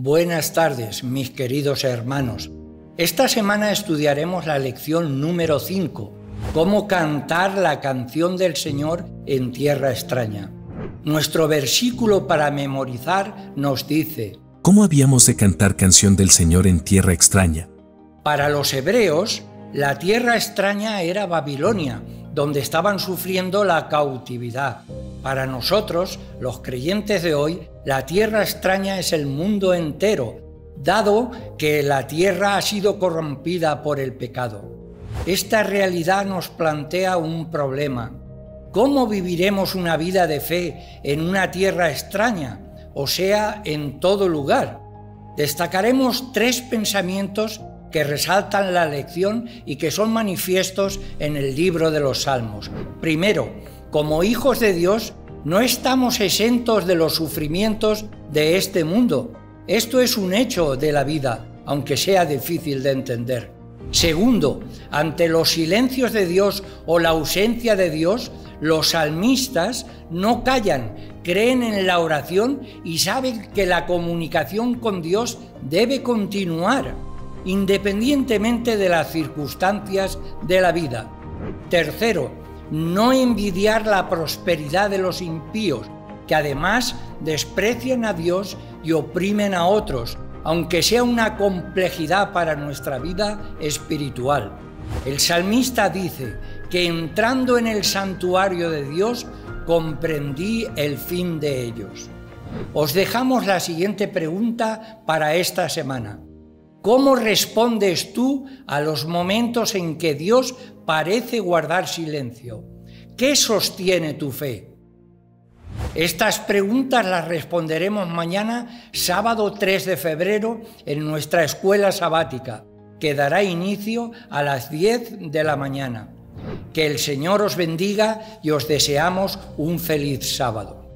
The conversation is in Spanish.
Buenas tardes, mis queridos hermanos. Esta semana estudiaremos la lección número 5, cómo cantar la canción del Señor en tierra extraña. Nuestro versículo para memorizar nos dice, ¿Cómo habíamos de cantar canción del Señor en tierra extraña? Para los hebreos, la tierra extraña era Babilonia, donde estaban sufriendo la cautividad. Para nosotros, los creyentes de hoy, la tierra extraña es el mundo entero, dado que la tierra ha sido corrompida por el pecado. Esta realidad nos plantea un problema. ¿Cómo viviremos una vida de fe en una tierra extraña, o sea, en todo lugar? Destacaremos tres pensamientos que resaltan la lección y que son manifiestos en el libro de los Salmos. Primero, como hijos de Dios, no estamos exentos de los sufrimientos de este mundo. Esto es un hecho de la vida, aunque sea difícil de entender. Segundo, ante los silencios de Dios o la ausencia de Dios, los salmistas no callan, creen en la oración y saben que la comunicación con Dios debe continuar independientemente de las circunstancias de la vida. Tercero, no envidiar la prosperidad de los impíos, que además desprecian a Dios y oprimen a otros, aunque sea una complejidad para nuestra vida espiritual. El salmista dice que entrando en el santuario de Dios comprendí el fin de ellos. Os dejamos la siguiente pregunta para esta semana. ¿Cómo respondes tú a los momentos en que Dios parece guardar silencio? ¿Qué sostiene tu fe? Estas preguntas las responderemos mañana, sábado 3 de febrero, en nuestra escuela sabática, que dará inicio a las 10 de la mañana. Que el Señor os bendiga y os deseamos un feliz sábado.